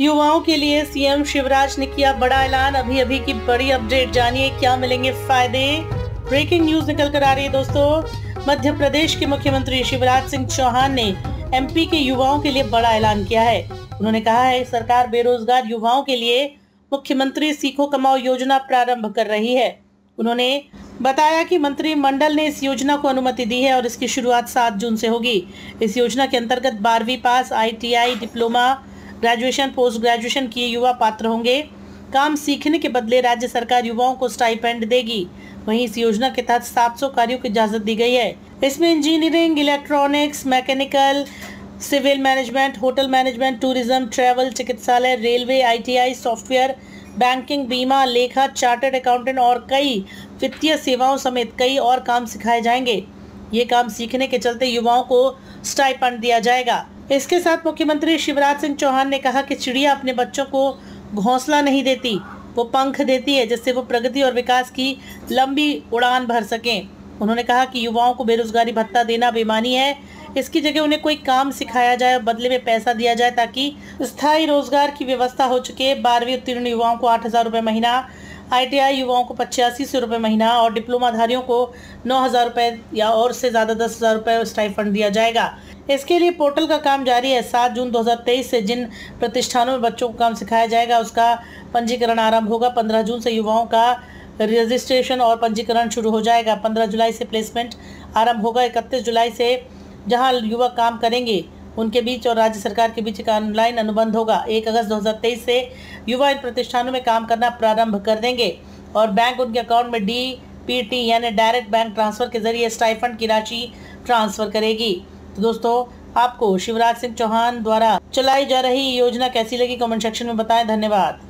युवाओं के लिए सीएम शिवराज ने किया बड़ा ऐलान। अभी अभी की बड़ी अपडेट। जानिए क्या मिलेंगे फ़ायदे। ब्रेकिंग न्यूज़ निकल कर आ रही है दोस्तों। मध्य प्रदेश के मुख्यमंत्री शिवराज सिंह चौहान ने एमपी के युवाओं के लिए बड़ा ऐलान किया है। उन्होंने कहा है, सरकार बेरोजगार युवाओं के लिए मुख्यमंत्री सीखो कमाओ योजना प्रारंभ कर रही है। उन्होंने बताया कि मंत्रिमंडल ने इस योजना को अनुमति दी है और इसकी शुरुआत सात जून से होगी। इस योजना के अंतर्गत बारहवीं पास ITI, diploma, graduation, post graduation किए युवा पात्र होंगे। काम सीखने के बदले राज्य सरकार युवाओं को स्टाइपेंड देगी। वहीं इस योजना के तहत 700 कार्यों की इजाज़त दी गई है। इसमें engineering, electronics, mechanical, civil management, hotel management, tourism, travel, चिकित्सालय, रेलवे, आईटीआई, सॉफ्टवेयर बैंकिंग बीमा, लेखा चार्टर्ड अकाउंटेंट और कई वित्तीय सेवाओं समेत कई और काम सिखाए जाएँगे। ये काम सीखने के चलते युवाओं को स्टाइपेंड दिया जाएगा। इसके साथ मुख्यमंत्री शिवराज सिंह चौहान ने कहा कि चिड़िया अपने बच्चों को घोंसला नहीं देती, वो पंख देती है जिससे वो प्रगति और विकास की लंबी उड़ान भर सकें। उन्होंने कहा कि युवाओं को बेरोजगारी भत्ता देना बेमानी है इसकी जगह उन्हें कोई काम सिखाया जाए और बदले में पैसा दिया जाए ताकि स्थायी रोज़गार की व्यवस्था हो चुके। बारहवीं उत्तीर्ण युवाओं को आठ हज़ार रुपये महीना, आईटीआई युवाओं को पचासी सौ रुपये महीना और डिप्लोमाधारियों को नौ हज़ार रुपये या और से ज़्यादा दस हज़ार रुपये स्टाइफंड दिया जाएगा। इसके लिए पोर्टल का काम जारी है। सात जून 2023 से जिन प्रतिष्ठानों में बच्चों को काम सिखाया जाएगा, उसका पंजीकरण आरंभ होगा। पंद्रह जून से युवाओं का रजिस्ट्रेशन और पंजीकरण शुरू हो जाएगा। पंद्रह जुलाई से प्लेसमेंट आरंभ होगा। इकतीस जुलाई से जहाँ युवक काम करेंगे, उनके बीच और राज्य सरकार के बीच एक ऑनलाइन अनुबंध होगा। एक अगस्त 2023 से युवा इन प्रतिष्ठानों में काम करना प्रारंभ कर देंगे और बैंक उनके अकाउंट में डी पी टी यानी डायरेक्ट बैंक ट्रांसफ़र के ज़रिए स्टाइफंड की राशि ट्रांसफ़र करेगी। तो दोस्तों, आपको शिवराज सिंह चौहान द्वारा चलाई जा रही योजना कैसी लगी? कमेंट सेक्शन में बताएँ। धन्यवाद।